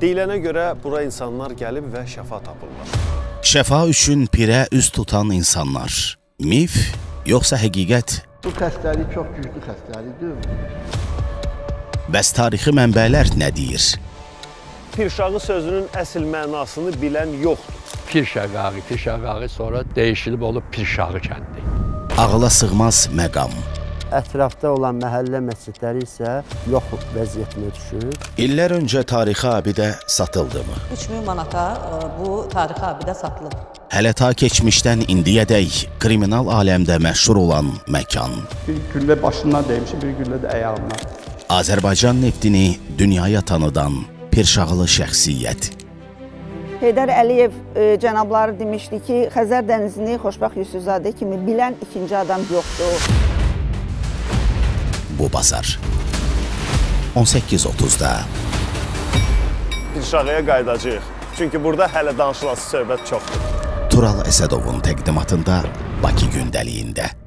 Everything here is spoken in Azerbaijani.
Deyilənə görə bura insanlar gəlib və şəfa tapırlar. Şəfa üçün pirə üz tutan insanlar. Mif yoxsa həqiqət? Bu xəstəlik çox güclü xəstəlikdir. Bəs tarixi mənbələr nə deyir? Pirşağı sözünün əsl mənasını bilən yoxdur. Pirşəqağı, Pirşəqağı sonra dəyişilib olub Pirşağı kəndi. Ağla sığmaz məqam. Ətrafda olan məhəllə məscidləri isə yox vəziyyətinə düşür. İllər öncə tarixi abidə satıldımı? 3000 manata e, bu tarixi abidə satılıb. Hələ ta keçmişdən indiyədək kriminal aləmdə məşhur olan məkan. Bir güllə başından dəymiş, bir güllə də ayağından. Azərbaycan neftini dünyaya tanıdan Pirşağılı şəxsiyyət. Heydər Əliyev e, cənabları demişdi ki, Xəzər dənizini Xoşbaxt Yusufzadə kimi bilən ikinci adam yoxdur. Bu bazar 18:30-da Pirşağıya qayıdacağıq. Çünki burada hələ danışılası söhbət çoxdur. Tural Əsədovun təqdimatında Bakı gündəliyində